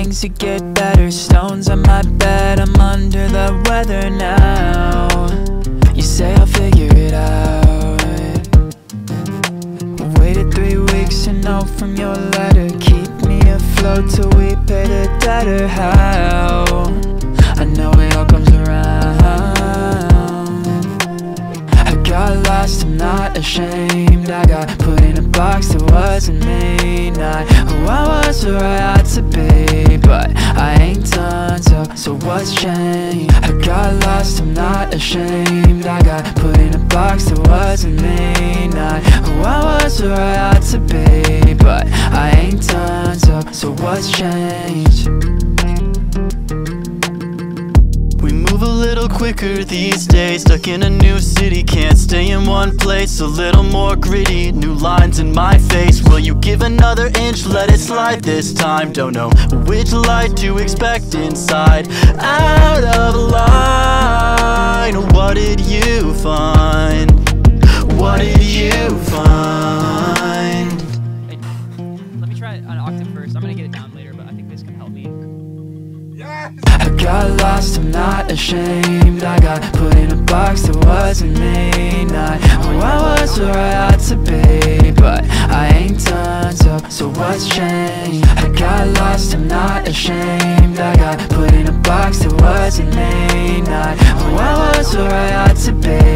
things to get better. Stones on my bed, I'm under the weather now. You say I'll figure it out. I Waited three weeks to know from your letter. Keep me afloat till we pay the debtor. How? I know it all comes around. I got lost, I'm not ashamed. I got put in a box that wasn't me Not who I was or what's changed? I got lost, I'm not ashamed. I got put in a box that wasn't me Not who I was or I ought to be But I ain't done, so, so what's changed? We move a little quicker these days. Stuck in a new city, can't stay in one place. A little more gritty, new lines in my face give another inch, let it slide this time Don't know which light to expect inside Out of line, what did you find? What did you find? Hey, let me try an octave first. I'm gonna get it down later, but I think this can help me. I got lost, I'm not ashamed I got put in a box that wasn't lost, I'm not ashamed I got put in a box that wasn't named. Not who oh, I was or I ought to be